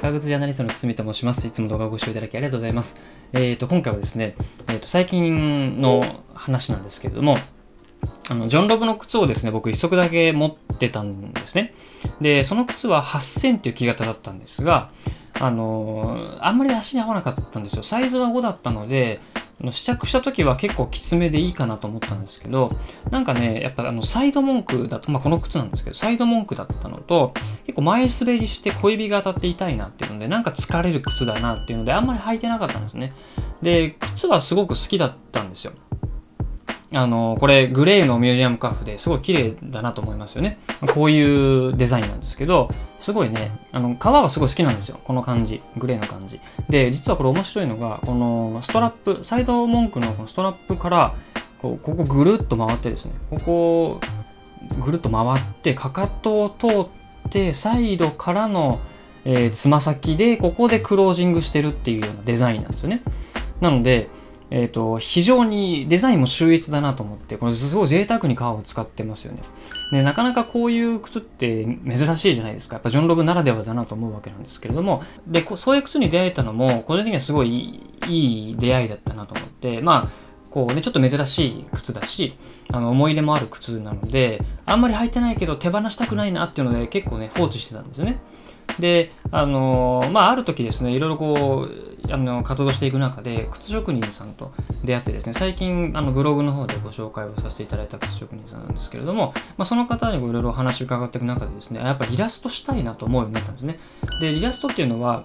革靴ジャーナリストのくすみと申します。いつも動画をご視聴いただきありがとうございます。えっ、と、今回はですね、えっ、と、最近の話なんですけれども、あの、ジョンロブの靴をですね、僕一足だけ持ってたんですね。で、その靴は8000っていう木型だったんですが、あのあんまり足に合わなかったんですよ。サイズは5だったので、試着した時は結構きつめでいいかなと思ったんですけど、なんかね、やっぱあのサイド文句だと、まあこの靴なんですけど、サイド文句だったのと、結構前滑りして小指が当たって痛いなっていうので、なんか疲れる靴だなっていうので、あんまり履いてなかったんですね。で、靴はすごく好きだったんですよ。あの、これグレーのミュージアムカフですごい綺麗だなと思いますよね。こういうデザインなんですけど、すごいね、あの、革はすごい好きなんですよ。この感じ。グレーの感じ。で、実はこれ面白いのが、このストラップ、サイド文句のこのストラップから、こう、ここぐるっと回ってですね、ここ、ぐるっと回って、かかとを通って、サイドからの、えー、つま先で、ここでクロージングしてるっていうようなデザインなんですよね。なので、えっ、ー、と、非常にデザインも秀逸だなと思って、これすごい贅沢に革を使ってますよね。で、なかなかこういう靴って珍しいじゃないですか。やっぱジョンロブならではだなと思うわけなんですけれども、で、そういう靴に出会えたのも、個人的にはすごいいい出会いだったなと思って、まあ、こうね、ちょっと珍しい靴だし、あの、思い入れもある靴なので、あんまり履いてないけど手放したくないなっていうので結構ね、放置してたんですよね。で、あのまあ、ある時ですね、いろいろこう、あの、活動していく中で、靴職人さんと出会ってですね、最近、あの、ブログの方でご紹介をさせていただいた靴職人さんなんですけれども、まあ、その方にいろいろお話を伺っていく中でですね、やっぱりイラストしたいなと思うようになったんですね。で、イラストっていうのは、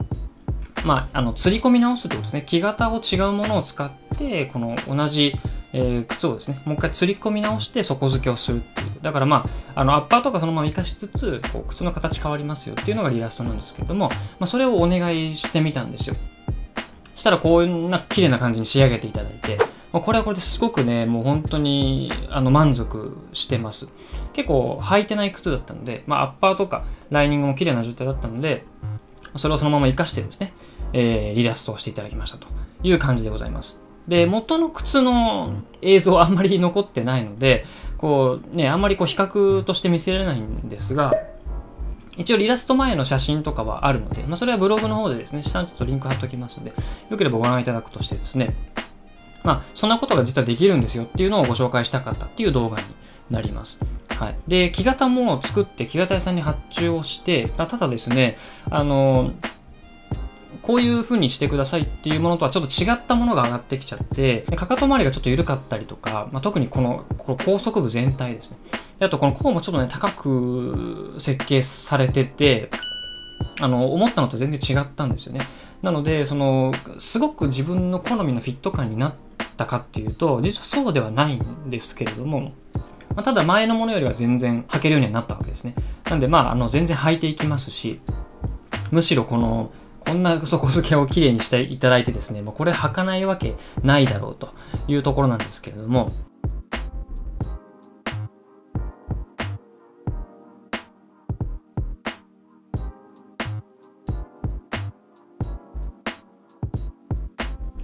まあ、あの、釣り込み直すってことですね。木型を違うものを使って、この同じ、えー、靴をですね、もう一回釣り込み直して底付けをするっていう。だからまあ、あの、アッパーとかそのまま活かしつつ、こう靴の形変わりますよっていうのがイラストなんですけれども、まあ、それをお願いしてみたんですよ。そしたらこうな綺麗な感じに仕上げていただいて、まあ、これはこれですごくね、もう本当にあの満足してます。結構履いてない靴だったので、まあ、アッパーとかライニングも綺麗な状態だったので、それをそのまま活かしてですね、えー、リラストをしていただきましたという感じでございます。で、元の靴の映像あんまり残ってないので、こうね、あんまりこう比較として見せられないんですが、一応イラスト前の写真とかはあるので、まあ、それはブログの方でですね、下にちょっとリンク貼っておきますので、よければご覧いただくとしてですね、まあ、そんなことが実はできるんですよっていうのをご紹介したかったっていう動画になります。はい。で、木型も作って木型屋さんに発注をして、ただですね、あの、こういう風にしてくださいっていうものとはちょっと違ったものが上がってきちゃって、かかと周りがちょっと緩かったりとか、まあ、特にこの、この高速部全体ですね。あとこの甲もちょっとね、高く設計されてて、あの、思ったのと全然違ったんですよね。なので、その、すごく自分の好みのフィット感になったかっていうと、実はそうではないんですけれども、まあ、ただ前のものよりは全然履けるようにはなったわけですね。なんで、まあ、あの、全然履いていきますし、むしろこの、こんな底付けをきれいにしていただいてですね、もうこれ履かないわけないだろうというところなんですけれども、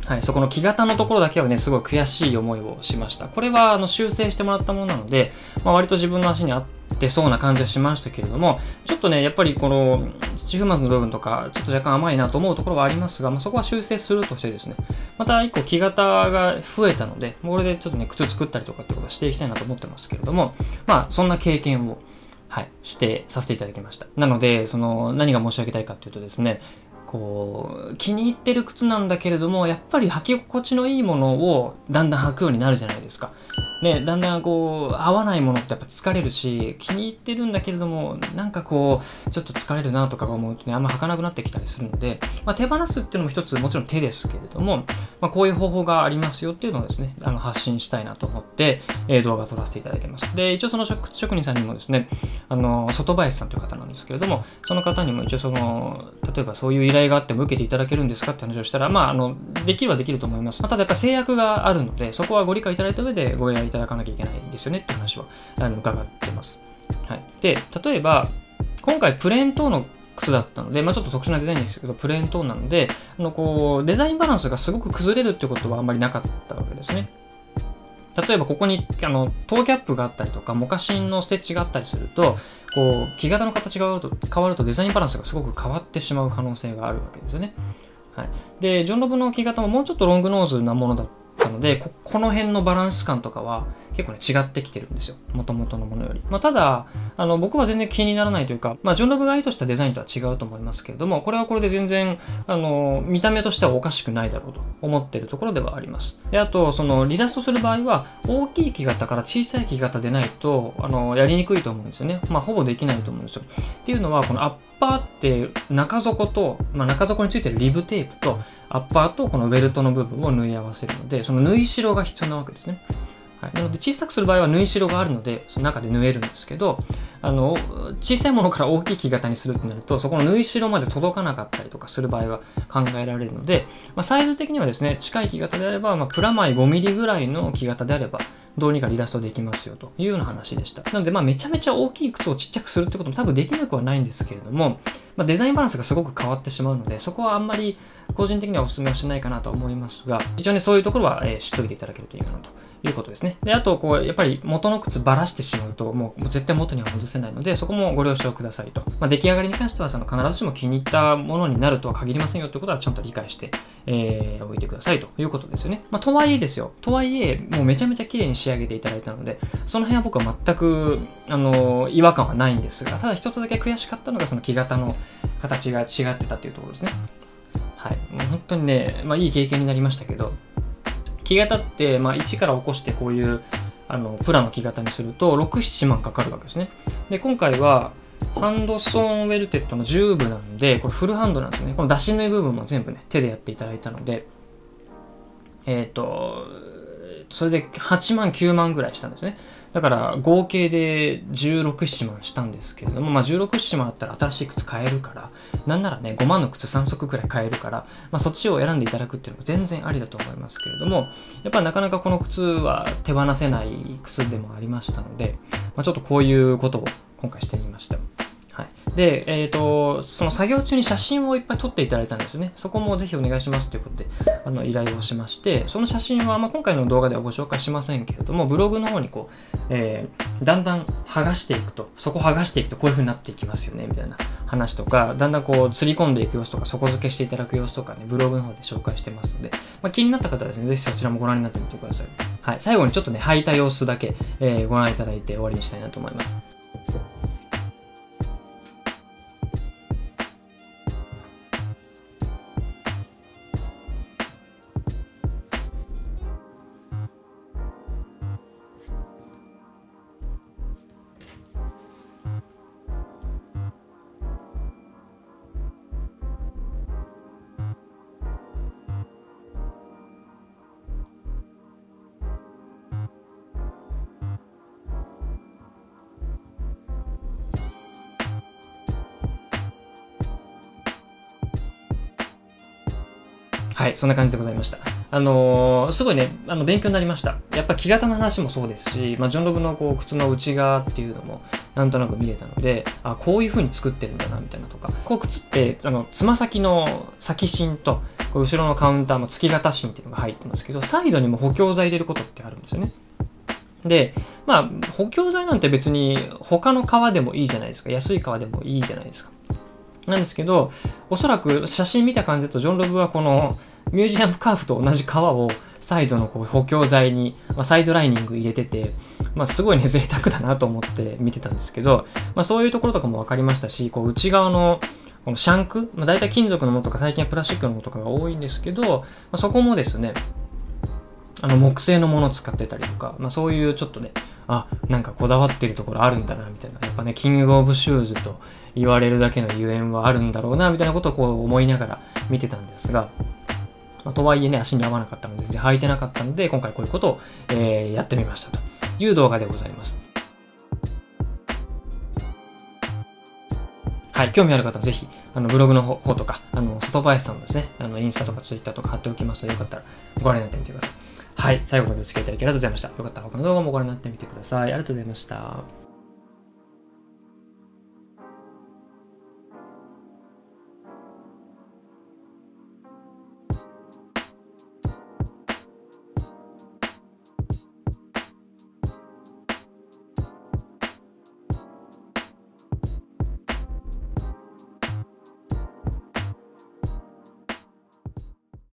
はい、そこの木型のところだけはね、すごい悔しい思いをしました。これはあの修正してもらったものなので、まあ、割と自分の足に合ってそうな感じはしましたけれども、ちょっとね、やっぱりこの土粉末の部分とか、ちょっと若干甘いなと思うところはありますが、まあ、そこは修正するとしてですね、また一個木型が増えたので、これでちょっとね、靴作ったりとかってことはしていきたいなと思ってますけれども、まあ、そんな経験をはい、してさせていただきました。なので、その、何が申し上げたいかっていうとですね、こう気に入ってる靴なんだけれどもやっぱり履き心地のいいものをだんだん履くようになるじゃないですか。ね、だんだんこう合わないものってやっぱ疲れるし気に入ってるんだけれどもなんかこうちょっと疲れるなとか思うとねあんま履かなくなってきたりするので、まあ、手放すっていうのも一つもちろん手ですけれども、まあ、こういう方法がありますよっていうのをですねあの発信したいなと思って、えー、動画を撮らせていただいてますで一応その職人さんにもですねあの外林さんという方なんですけれどもその方にも一応その例えばそういう依頼頼があっても受けていただけるんですかって話をしたらまああのできるはできると思います、まあ、ただやっぱ制約があるのでそこはご理解いただいた上でご依頼いただかなきゃいけないんですよねって話はあの伺ってます。はい、で、例えば、今回プレーントーンの靴だったので、まあ、ちょっと特殊なデザインですけど、プレーントーンなので、あのこうデザインバランスがすごく崩れるってことはあんまりなかったわけですね。例えばここにあのトーキャップがあったりとかモカシンのステッチがあったりするとこう木型の形が変わると変わるとデザインバランスがすごく変わってしまう可能性があるわけですよね。はい、でジョン・ロブの木型ももうちょっとロングノーズなものだったのでここの辺のバランス感とかは結構ね違ってきてるんですよ。元々のものより、まあ、ただあの僕は全然気にならないというか、まあ、ジョン・ロブが意図したデザインとは違うと思いますけれどもこれはこれで全然あの見た目としてはおかしくないだろうと思ってるところではあります。であとその離脱とする場合は大きい木型から小さい木型でないとあのやりにくいと思うんですよね。まあほぼできないと思うんですよ。っていうのはこのアッパーって中底と、まあ、中底についてるリブテープとアッパーとこのウェルトの部分を縫い合わせるのでその縫い代が必要なわけですね。はい、なので小さくする場合は縫い代があるのでその中で縫えるんですけどあの小さいものから大きい木型にするってなるとそこの縫い代まで届かなかったりとかする場合が考えられるので、まあ、サイズ的にはですね近い木型であれば、まあ、プラマイ 5mm ぐらいの木型であればどうにかリラストできますよというような話でした。なので、まあ、めちゃめちゃ大きい靴をちっちゃくするってことも多分できなくはないんですけれども、まあ、デザインバランスがすごく変わってしまうので、そこはあんまり個人的にはお勧めはしないかなと思いますが、一応ね、そういうところは、えー、知っておいていただけるといいかなということですね。で、あと、こう、やっぱり元の靴ばらしてしまうと、もう絶対元には戻せないので、そこもご了承くださいと。まあ、出来上がりに関しては、その必ずしも気に入ったものになるとは限りませんよということはちゃんと理解して、えー、おいてくださいということですよね。まあ、とはいえですよ。とはいえ、もうめちゃめちゃ綺麗に仕上げていただいたので、その辺は僕は全く、あの、違和感はないんですが、ただ一つだけ悔しかったのが、その木型の形が違ってたっていうところですね。はい。もう本当にね、まあいい経験になりましたけど、木型って、まあ、1から起こしてこういうあのプラの木型にすると6、7万かかるわけですね。で、今回は hand sewn welted の10分なんで、これ full hand なんですね。この出し縫い部分も全部ね、手でやっていただいたので、えっ、ー、と、それで8万、9万ぐらいしたんですね。だから合計で16、7万したんですけれども、まあ、16、7万あったら新しい靴買えるから、なんならね、5万の靴3足くらい買えるから、まあ、そっちを選んでいただくっていうのも全然ありだと思いますけれども、やっぱなかなかこの靴は手放せない靴でもありましたので、まあ、ちょっとこういうことを今回してみました。で、えっ、ー、と、その作業中に写真をいっぱい撮っていただいたんですよね。そこもぜひお願いしますということで、あの、依頼をしまして、その写真は、まあ、今回の動画ではご紹介しませんけれども、ブログの方にこう、えー、だんだん剥がしていくと、そこ剥がしていくとこういう風になっていきますよね、みたいな話とか、だんだんこう、釣り込んでいく様子とか、底付けしていただく様子とかね、ブログの方で紹介してますので、まあ、気になった方はですね、ぜひそちらもご覧になってみてください。はい、最後にちょっとね、履いた様子だけ、えー、ご覧いただいて終わりにしたいなと思います。はい、そんな感じでございました。あのー、すごいね、あの勉強になりました。やっぱ木型の話もそうですし、まあ、ジョン・ロブのこう靴の内側っていうのもなんとなく見れたので、あ、こういう風に作ってるんだな、みたいなとか。こう靴って、あの、つま先の先芯と、こう後ろのカウンターの突き型芯っていうのが入ってますけど、サイドにも補強材入れることってあるんですよね。で、まあ、補強材なんて別に他の革でもいいじゃないですか。安い革でもいいじゃないですか。なんですけど、おそらく写真見た感じだと、ジョン・ロブはこのミュージアムカーフと同じ革をサイドのこう補強材に、まあ、サイドライニング入れてて、まあ、すごいね、贅沢だなと思って見てたんですけど、まあ、そういうところとかも分かりましたし、こう内側のこのシャンク、まあ、大体金属のものとか最近はプラスチックのものとかが多いんですけど、まあ、そこもですね、あの木製のものを使ってたりとか、まあ、そういうちょっとね、あ、なんかこだわってるところあるんだな、みたいな。やっぱね、キングオブシューズと言われるだけのゆえんはあるんだろうな、みたいなことをこう思いながら見てたんですが、まあ、とはいえね、足に合わなかったので、履いてなかったので、今回こういうことを、えー、やってみましたという動画でございます。はい、興味ある方はぜひ、あの、ブログの方とか、あの、外林さんのですね、あの、インスタとかツイッターとか貼っておきますので、よかったらご覧になってみてください。はい、最後までお付き合いいただきありがとうございました。よかったら他の動画もご覧になってみてください。ありがとうございました。